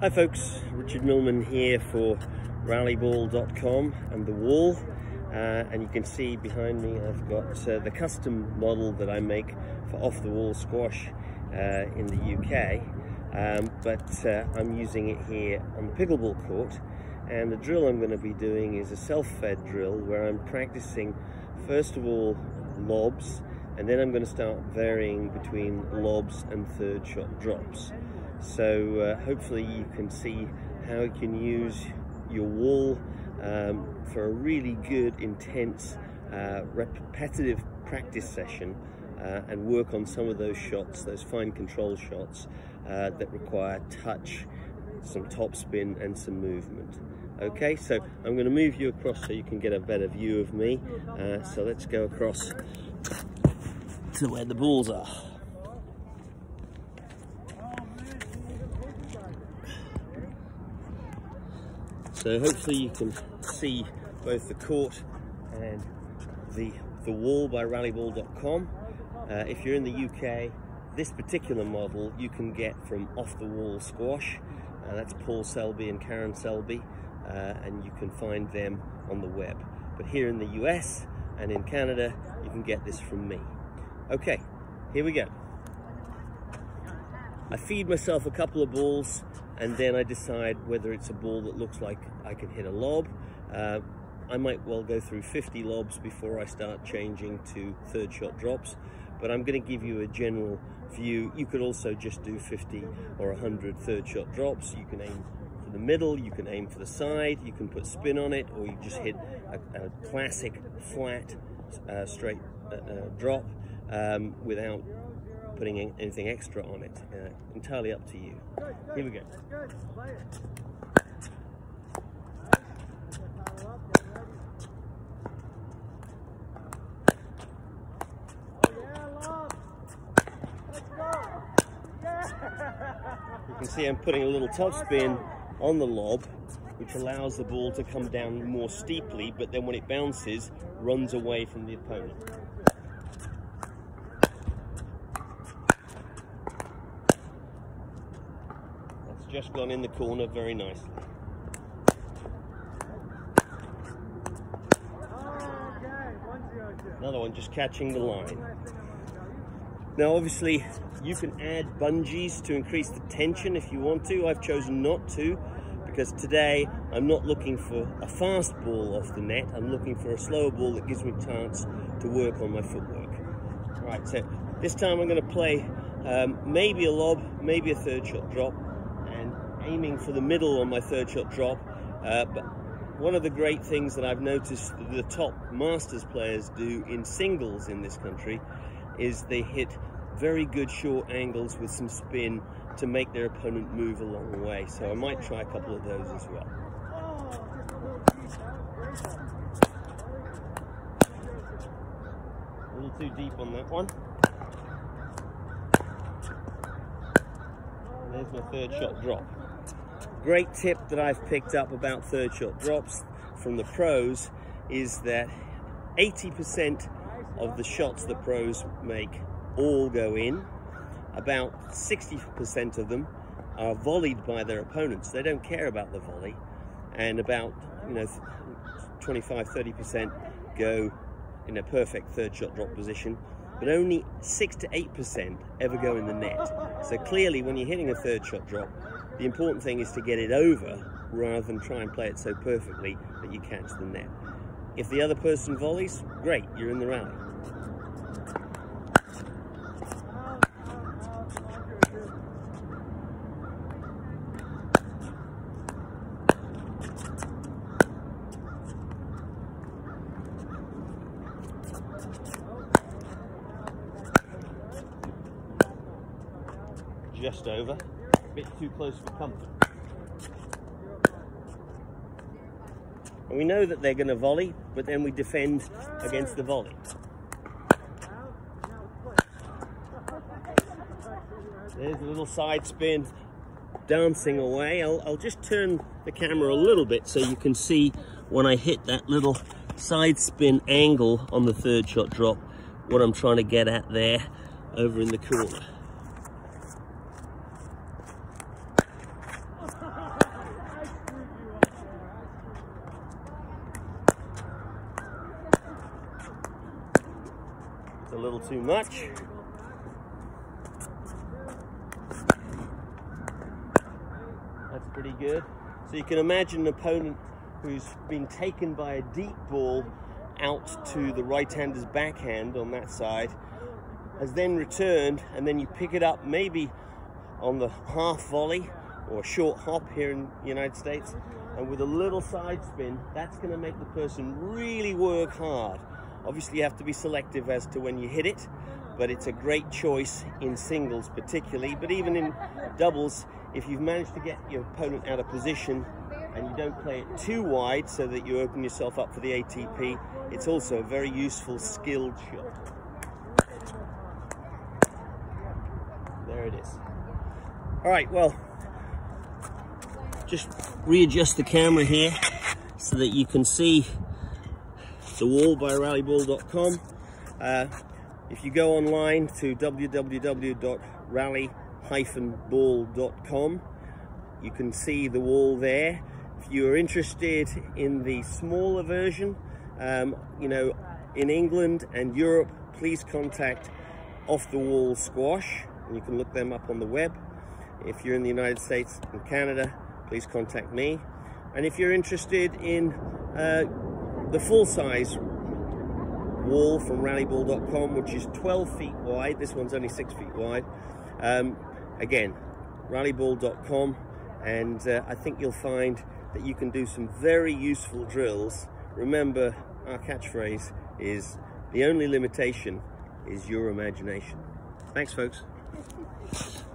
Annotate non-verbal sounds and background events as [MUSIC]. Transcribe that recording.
Hi folks, Richard Millman here for rallyball.com and the wall. Uh, and you can see behind me I've got uh, the custom model that I make for off the wall squash uh, in the UK um, but uh, I'm using it here on the pickleball court and the drill I'm going to be doing is a self-fed drill where I'm practicing first of all lobs and then I'm going to start varying between lobs and third shot drops. So uh, hopefully you can see how you can use your wall um, for a really good, intense, uh, repetitive practice session uh, and work on some of those shots, those fine control shots uh, that require touch, some topspin and some movement. Okay, so I'm going to move you across so you can get a better view of me. Uh, so let's go across to where the balls are. So hopefully you can see both the court and the, the wall by rallyball.com. Uh, if you're in the UK, this particular model you can get from Off the Wall Squash. Uh, that's Paul Selby and Karen Selby, uh, and you can find them on the web. But here in the US and in Canada, you can get this from me. Okay, here we go. I feed myself a couple of balls and then I decide whether it's a ball that looks like I can hit a lob. Uh, I might well go through 50 lobs before I start changing to third shot drops, but I'm going to give you a general view. You could also just do 50 or 100 third shot drops. You can aim for the middle, you can aim for the side, you can put spin on it, or you just hit a, a classic flat uh, straight uh, uh drop um, without putting anything extra on it. Uh, entirely up to you. Here we go. See I'm putting a little top spin on the lob which allows the ball to come down more steeply but then when it bounces runs away from the opponent. That's just gone in the corner very nicely. Another one just catching the line. Now obviously you can add bungees to increase the tension if you want to. I've chosen not to because today I'm not looking for a fast ball off the net. I'm looking for a slower ball that gives me chance to work on my footwork. Right, so this time I'm going to play um, maybe a lob, maybe a third shot drop, and aiming for the middle on my third shot drop. Uh, but one of the great things that I've noticed the top Masters players do in singles in this country is they hit very good short angles with some spin to make their opponent move a long way. So I might try a couple of those as well. A little too deep on that one. And there's my third shot drop. Great tip that I've picked up about third shot drops from the pros is that 80% of the shots the pros make all go in. About 60% of them are volleyed by their opponents. They don't care about the volley. And about, you know, 25, 30% go in a perfect third shot drop position, but only 6 to 8% ever go in the net. So clearly when you're hitting a third shot drop, the important thing is to get it over rather than try and play it so perfectly that you catch the net. If the other person volleys, great, you're in the rally. Just over A bit too close for comfort. And we know that they're going to volley, but then we defend against the volley. There's a little side spin dancing away. I'll, I'll just turn the camera a little bit so you can see when I hit that little side spin angle on the third shot drop, what I'm trying to get at there over in the corner. Little too much. That's pretty good. So you can imagine an opponent who's been taken by a deep ball out to the right-hander's backhand on that side, has then returned, and then you pick it up maybe on the half volley or short hop here in the United States, and with a little side spin, that's going to make the person really work hard. Obviously, you have to be selective as to when you hit it, but it's a great choice in singles particularly, but even in doubles, if you've managed to get your opponent out of position and you don't play it too wide so that you open yourself up for the ATP, it's also a very useful skilled shot. There it is. All right, well, just readjust the camera here so that you can see the wall by rallyball.com. Uh, if you go online to www.rally-ball.com, you can see the wall there. If you are interested in the smaller version, um, you know, in England and Europe, please contact Off the Wall Squash, and you can look them up on the web. If you're in the United States and Canada, please contact me. And if you're interested in uh, the full-size wall from rallyball.com, which is 12 feet wide, this one's only 6 feet wide, um, again, rallyball.com, and uh, I think you'll find that you can do some very useful drills. Remember, our catchphrase is, the only limitation is your imagination. Thanks, folks. [LAUGHS]